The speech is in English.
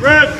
Red.